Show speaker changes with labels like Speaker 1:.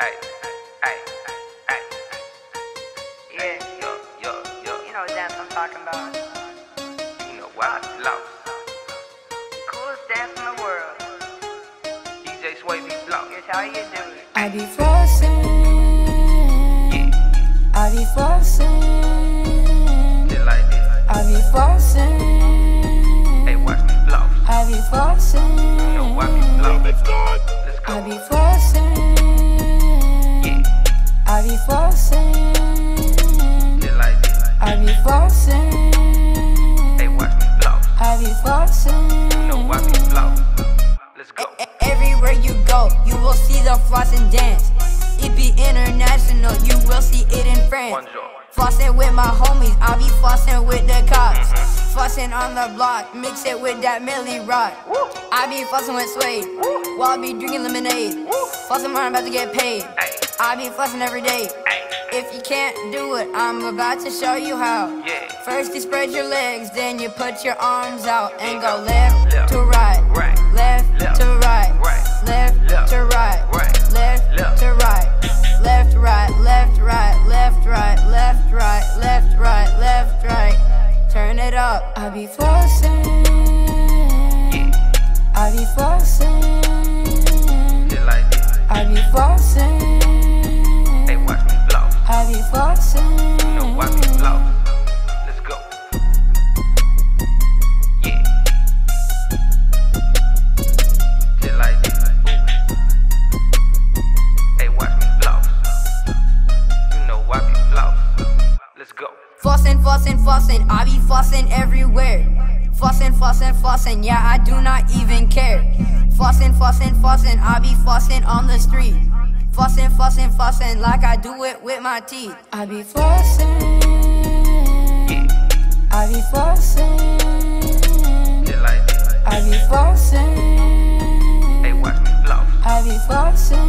Speaker 1: Hey, hey, hey.
Speaker 2: Yeah,
Speaker 1: Yo, yo, yo.
Speaker 2: you know what dance I'm talking about.
Speaker 1: You know why I lost.
Speaker 2: Coolest dance in the world.
Speaker 1: DJ Suede be lost.
Speaker 2: Here's how you do it.
Speaker 3: I be flossing,
Speaker 1: Yeah,
Speaker 3: I be flossing,
Speaker 1: just like this.
Speaker 3: I be flossing,
Speaker 1: Hey, watch me floss.
Speaker 3: I be flossing,
Speaker 1: You know why me floss. Let's
Speaker 3: I
Speaker 1: go.
Speaker 3: be flossing, flossing,
Speaker 1: just like.
Speaker 3: I be flossing,
Speaker 1: Hey, watch me floss.
Speaker 3: I be flossing.
Speaker 1: You know why me floss. Let's go.
Speaker 3: E- Everywhere you go, you will see the flossing dance. It be international, you will see it in France. With my homies, I be flossing with the cops. Mm-hmm. Flossing on the block, mix it with that Millie Rock. I be flossing with Suede, while I be drinking lemonade. Flossing when I'm about to get paid.
Speaker 1: Hey,
Speaker 3: I be flossing every day. If you can't do it, I'm about to show you how.
Speaker 1: Yeah.
Speaker 3: First you spread your legs, then you put your arms out and go left,
Speaker 1: Left.
Speaker 3: to right,
Speaker 1: Right.
Speaker 3: left,
Speaker 1: Left.
Speaker 3: to right,
Speaker 1: Right.
Speaker 3: left,
Speaker 1: Left.
Speaker 3: to right,
Speaker 1: Right.
Speaker 3: left,
Speaker 1: Left.
Speaker 3: to right, left, right, left, right, left, right, left, right, left, right, left, right. Turn it up. I be flossing,
Speaker 1: Yeah,
Speaker 3: I be flossing,
Speaker 1: fussin', fussin',
Speaker 3: I be fussin' everywhere. Fussin', fussin', fussin', yeah, I do not even care. Fussin', fussin', fussin', I be fussin' on the street. Fussin', fussin', fussin', like I do it with my teeth. I be fussin',
Speaker 1: I be fussin',
Speaker 3: I be fussin', I be fussin'.